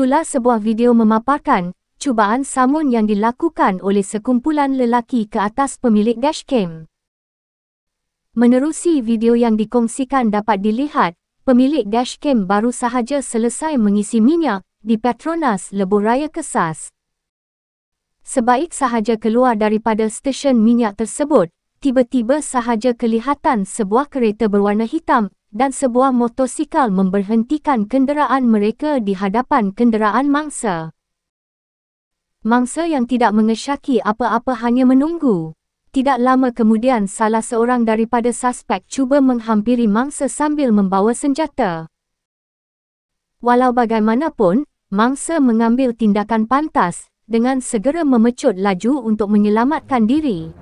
Itulah sebuah video memaparkan cubaan samun yang dilakukan oleh sekumpulan lelaki ke atas pemilik dashcam. Menerusi video yang dikongsikan dapat dilihat, pemilik dashcam baru sahaja selesai mengisi minyak di Petronas Lebuh Raya Kesas. Sebaik sahaja keluar daripada stesen minyak tersebut, tiba-tiba sahaja kelihatan sebuah kereta berwarna hitam dan sebuah motosikal memberhentikan kenderaan mereka di hadapan kenderaan mangsa. Mangsa yang tidak mengesyaki apa-apa hanya menunggu. Tidak lama kemudian salah seorang daripada suspek cuba menghampiri mangsa sambil membawa senjata. Walau bagaimanapun, mangsa mengambil tindakan pantas dengan segera memecut laju untuk menyelamatkan diri.